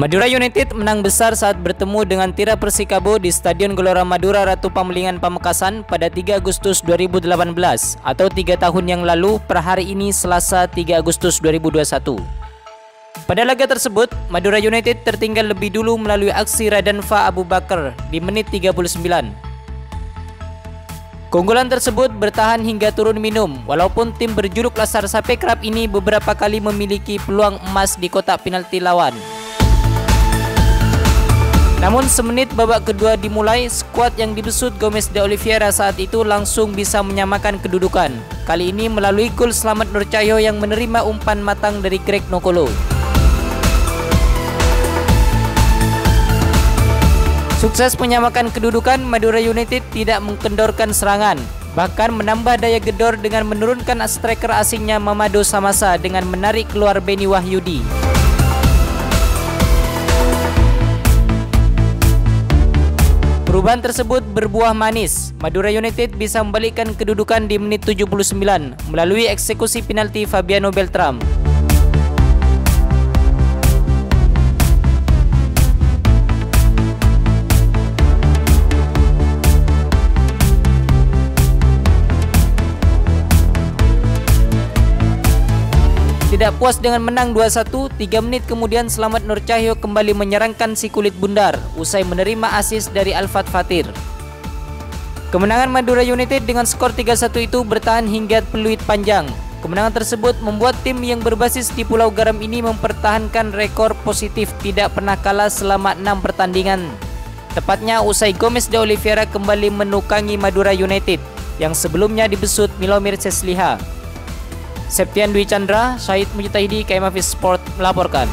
Madura United menang besar saat bertemu dengan Tira Persikabo di Stadion Gelora Madura Ratu Pamelingan Pamekasan pada 3 Agustus 2018 atau 3 tahun yang lalu per hari ini Selasa 3 Agustus 2021. Pada laga tersebut, Madura United tertinggal lebih dulu melalui aksi Radanfa Abu Bakar di menit 39. Keunggulan tersebut bertahan hingga turun minum walaupun tim berjuluk Lasar Sape Krab ini beberapa kali memiliki peluang emas di kotak penalti lawan. Namun semenit babak kedua dimulai, skuad yang dibesut Gomez de Oliveira saat itu langsung bisa menyamakan kedudukan. Kali ini melalui gol Selamat Nur Cahyo yang menerima umpan matang dari Greg Nokolo. Sukses menyamakan kedudukan, Madura United tidak mengkendorkan serangan, bahkan menambah daya gedor dengan menurunkan striker asingnya Mamado Samasa dengan menarik keluar Beni Wahyudi. Perubahan tersebut berbuah manis. Madura United bisa membalikkan kedudukan di menit 79 melalui eksekusi penalti Fabiano Beltram. Tidak puas dengan menang 2-1, 3 menit kemudian Selamat Nur Cahyo kembali menyerangkan si kulit bundar usai menerima asis dari Alfat Fatir. Kemenangan Madura United dengan skor 3-1 itu bertahan hingga peluit panjang. Kemenangan tersebut membuat tim yang berbasis di Pulau Garam ini mempertahankan rekor positif tidak pernah kalah selama 6 pertandingan. Tepatnya usai Gomez de Oliveira kembali menukangi Madura United yang sebelumnya dibesut Milomir Cesliha. Septian Dwi Chandra, Syahid Mujtahidi, KMF Sport melaporkan.